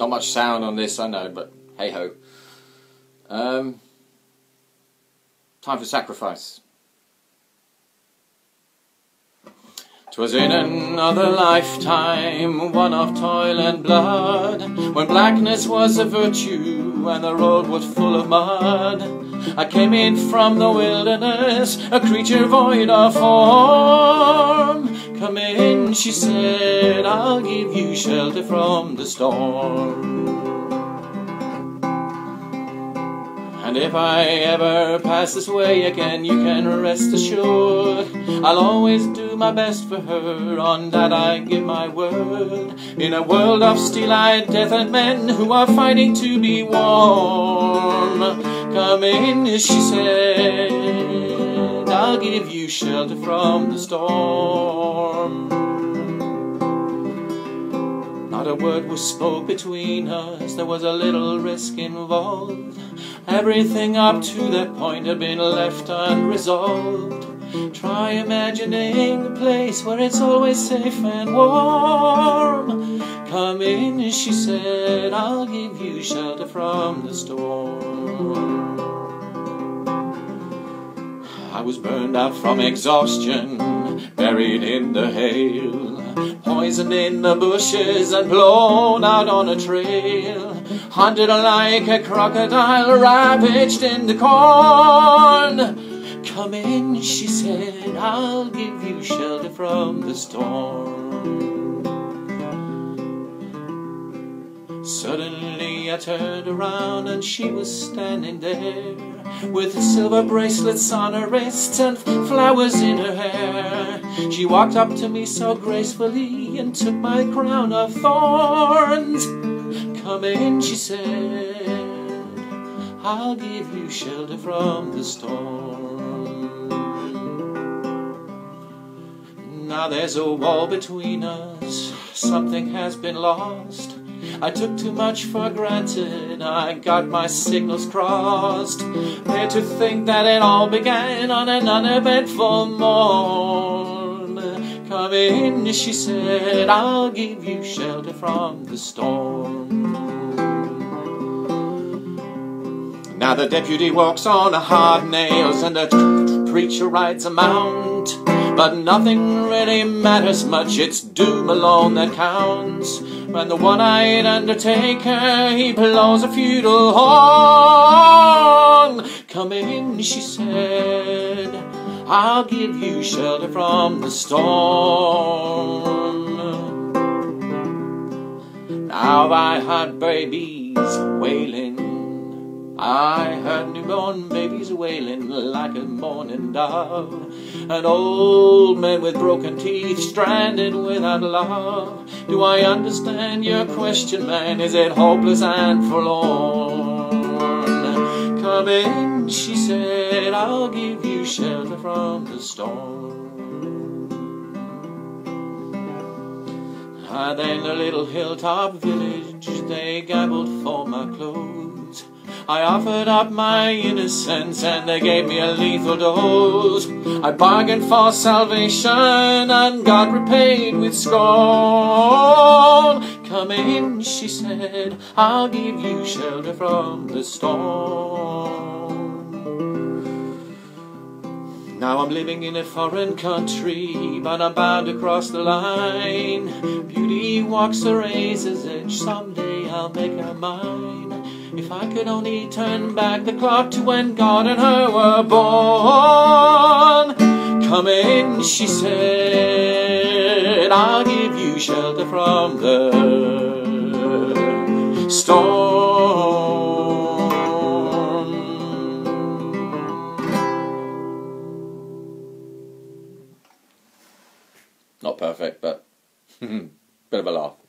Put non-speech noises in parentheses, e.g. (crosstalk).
Not much sound on this, I know, but hey ho. Um, time for sacrifice. 'Twas in another lifetime, one of toil and blood, when blackness was a virtue and the road was full of mud. I came in from the wilderness, a creature void of form. Come in, she said, I'll give you shelter from the storm. And if I ever pass this way again, you can rest assured I'll always do my best for her, on that I give my word. In a world of steel-eyed death and men who are fighting to be warm, come in, she said, I'll give you shelter from the storm. A word was spoke between us, there was a little risk involved. Everything up to that point had been left unresolved. Try imagining a place where it's always safe and warm. Come in, she said, I'll give you shelter from the storm. I was burned out from exhaustion, buried in the hail, poisoned in the bushes and blown out on a trail. Hunted like a crocodile, ravaged in the corn. Come in, she said, I'll give you shelter from the storm. Suddenly I turned around and she was standing there with silver bracelets on her wrists and flowers in her hair. She walked up to me so gracefully and took my crown of thorns. Come in, she said, I'll give you shelter from the storm. Now there's a wall between us, something has been lost. I took too much for granted, I got my signals crossed. There to think that it all began on an uneventful morn. Come in, she said, I'll give you shelter from the storm. Now the deputy walks on hard nails and the preacher rides a mount. But nothing really matters much, it's doom alone that counts. When the one-eyed undertaker, he blows a feudal horn. Come in, she said, I'll give you shelter from the storm. Now I heard babies wailing I heard newborn babies wailing like a mourning dove, and old men with broken teeth stranded without love. Do I understand your question, man? Is it hopeless and forlorn? Come in, she said, I'll give you shelter from the storm. And then the little hilltop village, they gabbled for my clothes. I offered up my innocence and they gave me a lethal dose. I bargained for salvation and got repaid with scorn. Come in, she said, I'll give you shelter from the storm. Now I'm living in a foreign country, but I'm bound to cross the line. Beauty walks the razor's edge, someday I'll make her mine. If I could only turn back the clock to when God and her were born. Come in, she said, I'll give you shelter from the storm. Not perfect, but (laughs) bit of a laugh.